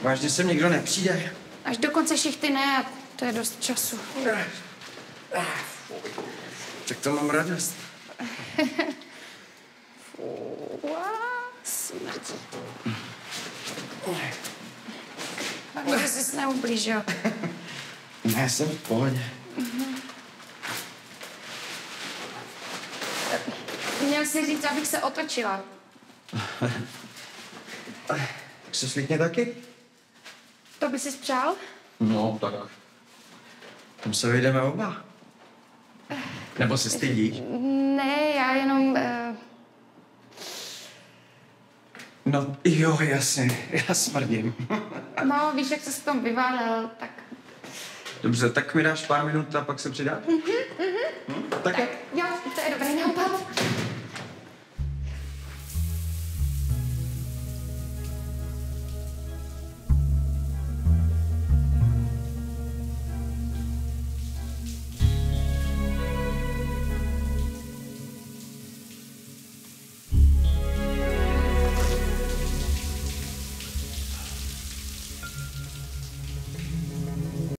Vážně sem nikdo nepřijde. Až do konce šichty ne, a to je dost času. Tak to mám radost. Smrdí. Hlavně, že jsi neublížil. Ne, jsem v pohodě. Měl jsi říct, abych se otočila. Tak se slíkně taky? To by si přál? No, tak. Tam se vyjdeme oba. Nebo se stydíš? Ne, já jenom... Uh, No jo, jasně, já smrdím. no, víš, jak se s tom vyválel, tak... Dobře, tak mi dáš pár minut a pak se přidáš? Mhm, mhm. Tak, tak.